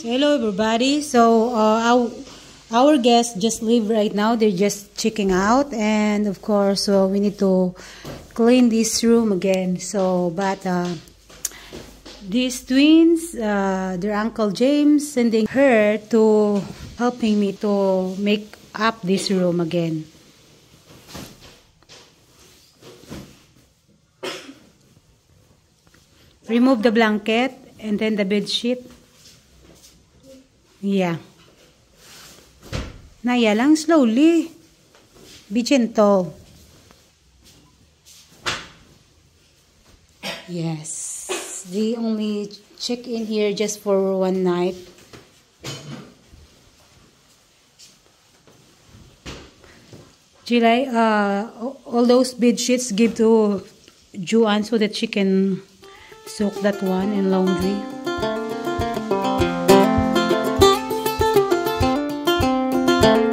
So hello everybody. So uh, our our guests just leave right now. They're just checking out, and of course, uh, we need to clean this room again. So, but uh, these twins, uh, their uncle James, sending her to helping me to make up this room again. Remove the blanket and then the bed sheet. Yeah. Naya lang slowly. Be gentle. Yes. They only check in here just for one night. July, uh, all those bed sheets give to Juan so that she can soak that one in laundry. Hello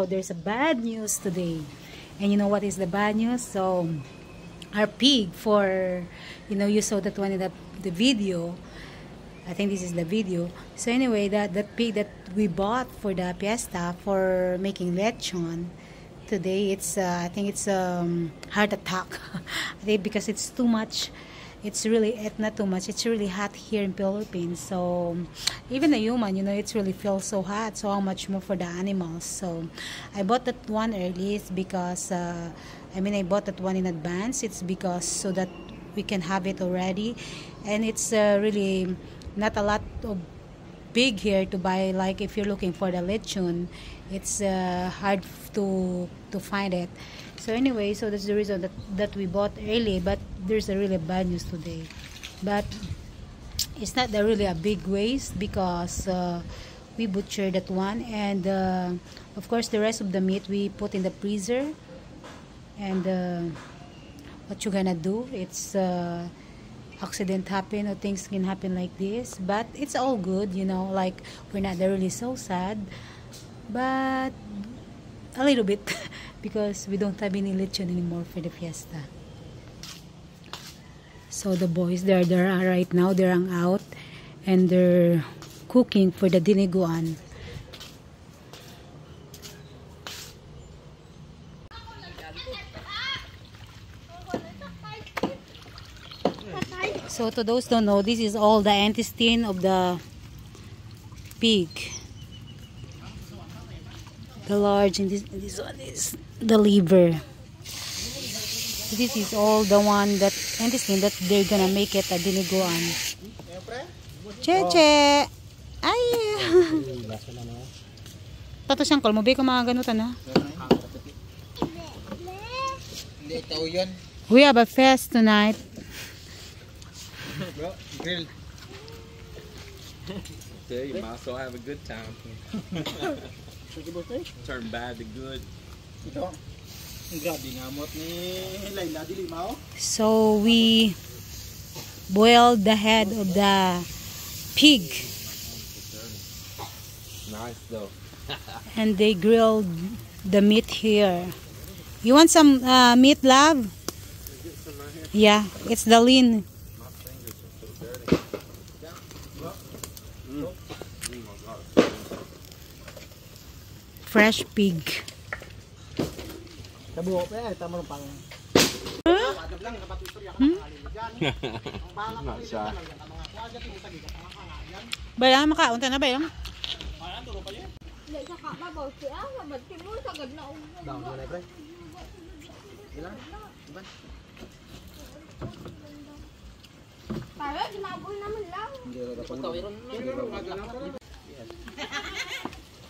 So there's a bad news today. And you know what is the bad news? So our pig for you know you saw that one in the, the video. I think this is the video. So anyway, that that pig that we bought for the fiesta for making lechon today it's uh, I think it's um heart attack. I think because it's too much it's really it's not too much. It's really hot here in philippines. So even a human you know it's really feels so hot. So how much more for the animals? So i bought that one early. Because uh, i mean i bought that one in advance. It's because so that we can have it already. And it's uh, really not a lot of big here to buy. Like if you're looking for the lechon it's uh, hard to to find it so anyway so that's the reason that that we bought early but there's a really bad news today. But it's not really a big waste because uh, we butchered that one and uh, of course the rest of the meat we put in the freezer. And uh, what you gonna do? It's uh, accident happen or things can happen like this. But it's all good you know like we're not really so sad. But a little bit because we don't have any lechon anymore for the fiesta so the boys they're there right now they're out and they're cooking for the diniguan So to those don't know, this is all the intestine of the pig. The large and this, this one is the liver. This is all the one that intestine that they're gonna make it a dinuguan. Cheche! Ay! Tato siyang kalmo, be ka mga ganutan ha. Hindi, tao. We have a fest tonight. Bro, grill. Tell you, might as well have a good time. Turn bad to good. Ito. Grabe nga ni Laila Dilimaw. So we boiled the head of the pig Nice though. and they grilled the meat here. You want some uh, meat, love? Yeah, it's the lean. Fresh pig. Nabuo hmm? pa eh, tama lang pang. Bayang makaunta na bayang. Para ginaboy naman lang. Hindi ra pa.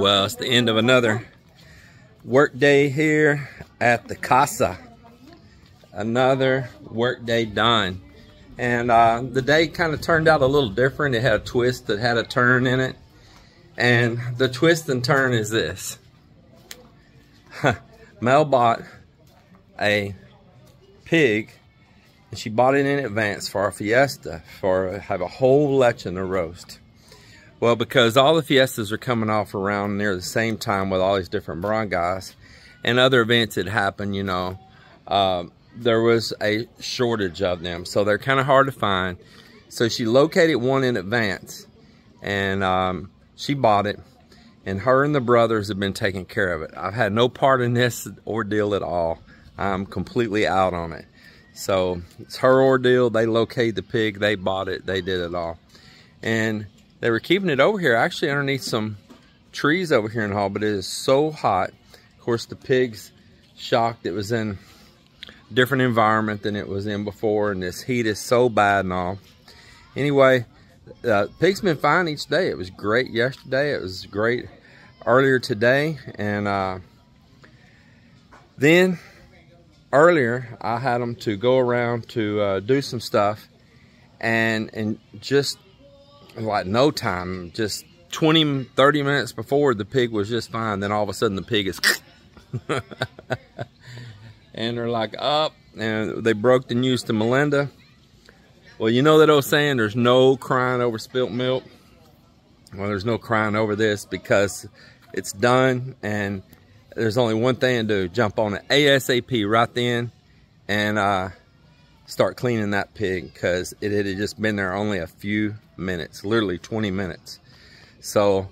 Well, it's the end of another work day here at the casa. Another work day done. And uh, the day kind of turned out a little different. It had a twist that had a turn in it. And the twist and turn is this. Mel bought a pig and she bought it in advance for our fiesta for have a whole lechon to roast. Well, because all the fiestas are coming off around near the same time with all these different barangays and other events that happen, you know, uh, there was a shortage of them. So they're kind of hard to find. So she located one in advance and um, she bought it. And her and the brothers have been taking care of it. I've had no part in this ordeal at all. I'm completely out on it. So it's her ordeal. They located the pig. They bought it. They did it all. And they were keeping it over here, actually underneath some trees over here in hall, but it is so hot. Of course, the pig's shocked. It was in different environment than it was in before, and this heat is so bad and all. Anyway, uh, pig's been fine each day. It was great yesterday. It was great earlier today, and uh, then earlier I had them to go around to uh, do some stuff, and and just like no time, just 20, 30 minutes before the pig was just fine. Then all of a sudden the pig is, and they're like up, and they broke the news to Melinda. Well, you know that old saying, there's no crying over spilt milk. Well, there's no crying over this because it's done and there's only one thing to do. Jump on it ASAP right then and uh, start cleaning that pig because it had just been there only a few minutes, literally 20 minutes. So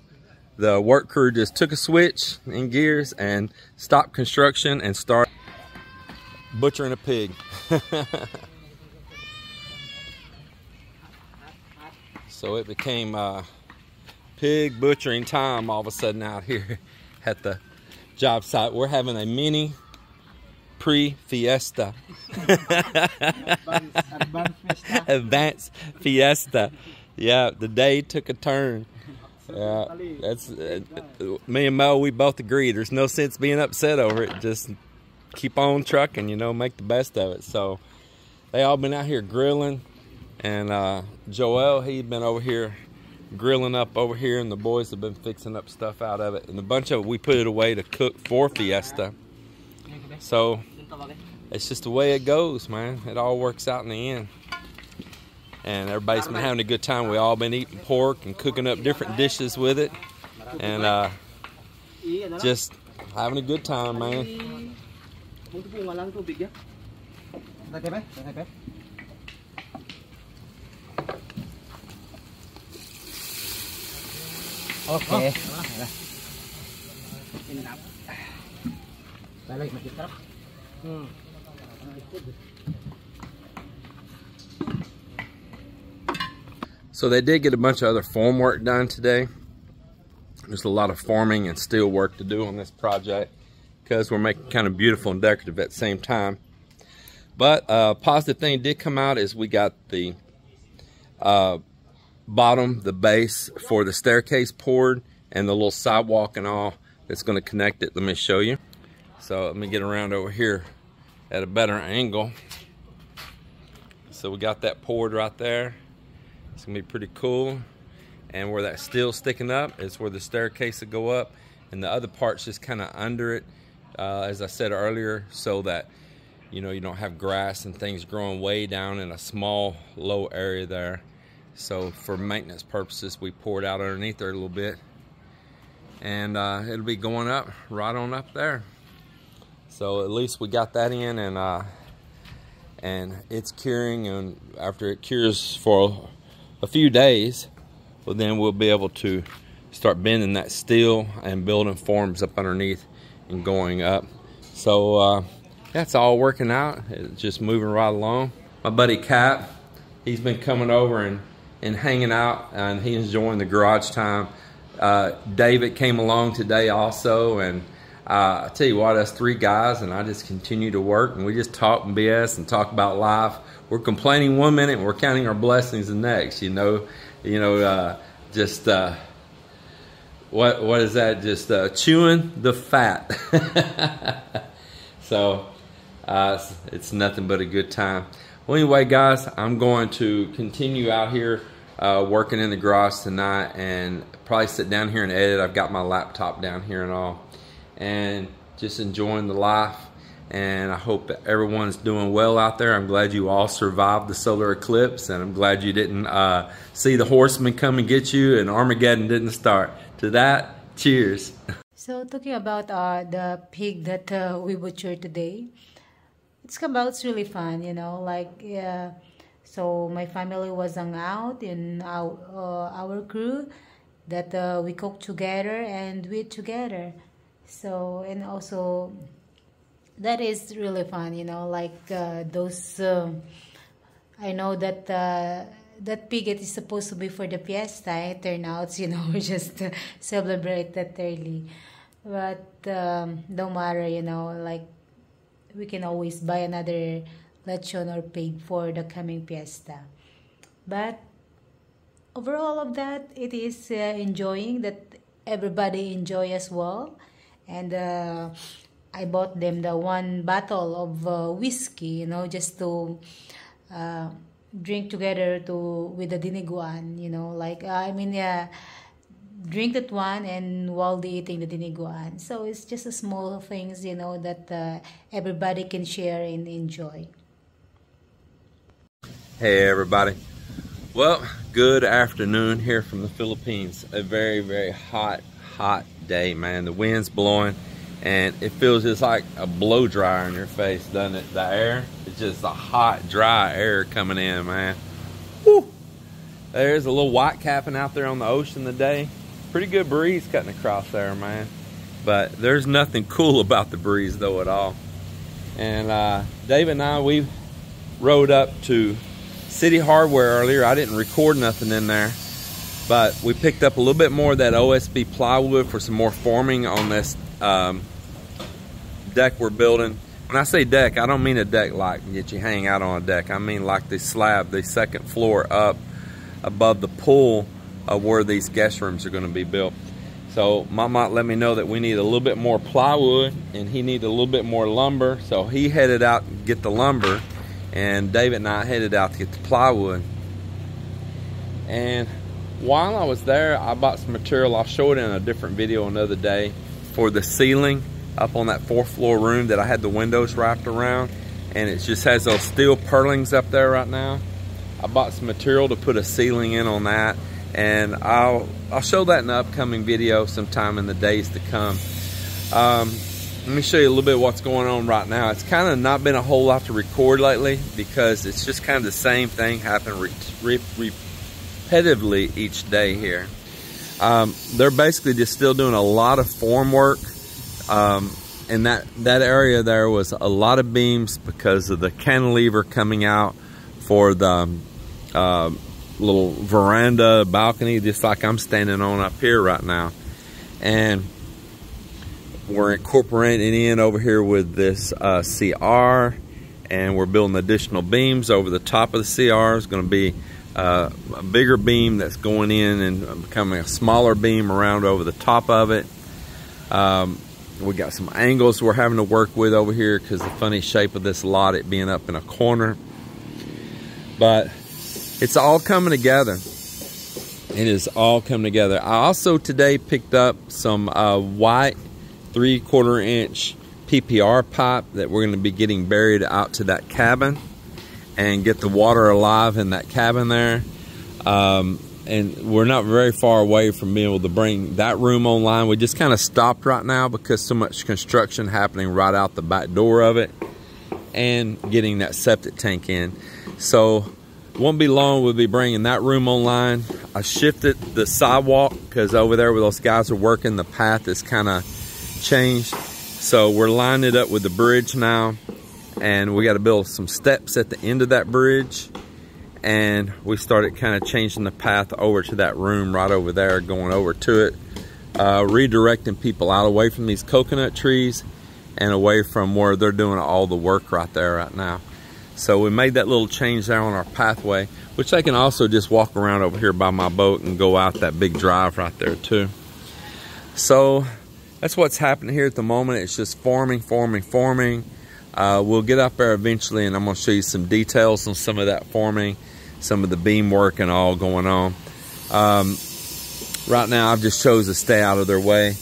the work crew just took a switch in gears and stopped construction and started butchering a pig. so it became uh, pig butchering time all of a sudden out here at the job site. We're having a mini pre-fiesta. Advanced fiesta. Yeah, the day took a turn. Yeah, that's uh, me and Mo. We both agree. There's no sense being upset over it. Just keep on trucking, you know, make the best of it. So they all been out here grilling, and uh, Joel he'd been over here grilling up over here, and the boys have been fixing up stuff out of it. And a bunch of it we put it away to cook for Fiesta. So it's just the way it goes, man. It all works out in the end. And everybody's been having a good time. We all been eating pork and cooking up different dishes with it, and uh, just having a good time, man. Okay. Balik, makikap. Hmm. So they did get a bunch of other form work done today. There's a lot of forming and steel work to do on this project because we're making kind of beautiful and decorative at the same time. But a uh, positive thing did come out is we got the uh, bottom, the base for the staircase poured and the little sidewalk and all that's going to connect it. Let me show you. So let me get around over here at a better angle. So we got that poured right there. It's gonna be pretty cool. And where that steel sticking up is where the staircase will go up. And the other part's just kind of under it, uh, as I said earlier, so that you know you don't have grass and things growing way down in a small low area there. So for maintenance purposes, we poured out underneath there a little bit. And uh, it'll be going up right on up there. So at least we got that in and uh, and it's curing. And after it cures for a few days, well, then we'll be able to start bending that steel and building forms up underneath and going up. So uh, that's all working out. It's just moving right along. My buddy Cap, he's been coming over and, and hanging out and he's enjoying the garage time. Uh, David came along today also and uh, I tell you what, us three guys and I just continue to work and we just talk and BS and talk about life. We're complaining one minute and we're counting our blessings the next, you know, you know, uh, just, uh, what what is that? Just uh, chewing the fat. so uh, it's, it's, nothing but a good time. Well, anyway, guys, I'm going to continue out here uh, working in the garage tonight, and probably sit down here and edit. I've got my laptop down here and all, and just enjoying the life. And I hope that everyone's doing well out there. I'm glad you all survived the solar eclipse, and I'm glad you didn't uh, see the horsemen come and get you, and Armageddon didn't start to that, cheers. So talking about uh, the pig that uh, we butchered today, it's about it's really fun, you know, like yeah. So my family was hung out in our uh, our crew that uh, we cooked together and we together. So and also that is really fun, you know, like uh, those. Um, I know that uh, that piget is supposed to be for the fiesta. It turned out, you know, just uh, celebrate that early. But um, don't matter, you know, like we can always buy another lechon or pig for the coming fiesta. But overall of that, it is uh, enjoying that everybody enjoy as well. And uh, I bought them the one bottle of uh, whiskey, you know, just to uh, drink together to with the dinuguan you know like uh, i mean yeah drink that one and while they eating the dinuguan. So it's just a small things you know that uh, everybody can share and enjoy. Hey everybody. Well good afternoon here from the philippines. A very very hot hot day man the wind's blowing and it feels just like a blow dryer in your face, doesn't it? The air, it's just a hot, dry air coming in, man. Woo! There's a little white capping out there on the ocean today. Pretty good breeze cutting across there, man. But there's nothing cool about the breeze though at all. And uh, David and I, we rode up to City Hardware earlier. I didn't record nothing in there, but we picked up a little bit more of that OSB plywood for some more forming on this um, deck we're building. When I say deck, I don't mean a deck like get you hang out on a deck. I mean like the slab, the second floor up above the pool of where these guest rooms are going to be built. So Mama let me know that we need a little bit more plywood and he needed a little bit more lumber. So he headed out to get the lumber and David and I headed out to get the plywood. And while I was there, I bought some material. I'll show it in a different video another day for the ceiling up on that fourth floor room that I had the windows wrapped around and it just has those steel purlins up there right now. I bought some material to put a ceiling in on that and I'll I'll show that in an upcoming video sometime in the days to come. Um, let me show you a little bit of what's going on right now. It's kind of not been a whole lot to record lately because it's just kind of the same thing happening re re repetitively each day here. Um, they're basically just still doing a lot of form work. Um, and that, that area there was a lot of beams because of the cantilever coming out for the uh, little veranda balcony, just like I'm standing on up here right now. And we're incorporating in over here with this uh, CR and we're building additional beams over the top of the CR. It's going to be uh, a bigger beam that's going in and becoming a smaller beam around over the top of it. Um, we got some angles we're having to work with over here because the funny shape of this lot, it being up in a corner. But it's all coming together. It is all coming together. I also today picked up some uh, white three quarter inch PPR pipe that we're going to be getting buried out to that cabin and get the water alive in that cabin there. Um, and we're not very far away from being able to bring that room online. We just kind of stopped right now because so much construction happening right out the back door of it. and getting that septic tank in. So won't be long we'll be bringing that room online. I shifted the sidewalk because over there where those guys are working the path is kind of changed. So we're lining it up with the bridge now and we got to build some steps at the end of that bridge. And we started kind of changing the path over to that room right over there going over to it. Uh, redirecting people out away from these coconut trees and away from where they're doing all the work right there right now. So we made that little change there on our pathway which I can also just walk around over here by my boat and go out that big drive right there too. So that's what's happening here at the moment. It's just forming forming forming uh, we'll get up there eventually and I'm going to show you some details on some of that forming, some of the beam work and all going on. Um, right now I've just chose to stay out of their way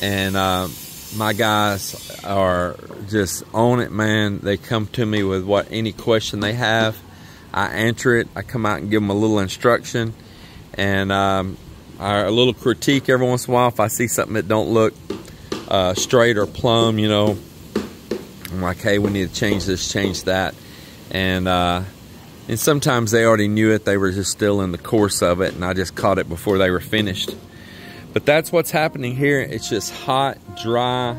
and uh, my guys are just on it man. They come to me with what any question they have. I answer it. I come out and give them a little instruction and um, a little critique every once in a while if I see something that don't look uh, straight or plumb, you know, like, hey, we need to change this, change that. And, uh, and sometimes they already knew it. They were just still in the course of it. And I just caught it before they were finished. But that's what's happening here. It's just hot, dry,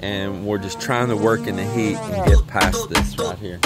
and we're just trying to work in the heat and get past this right here.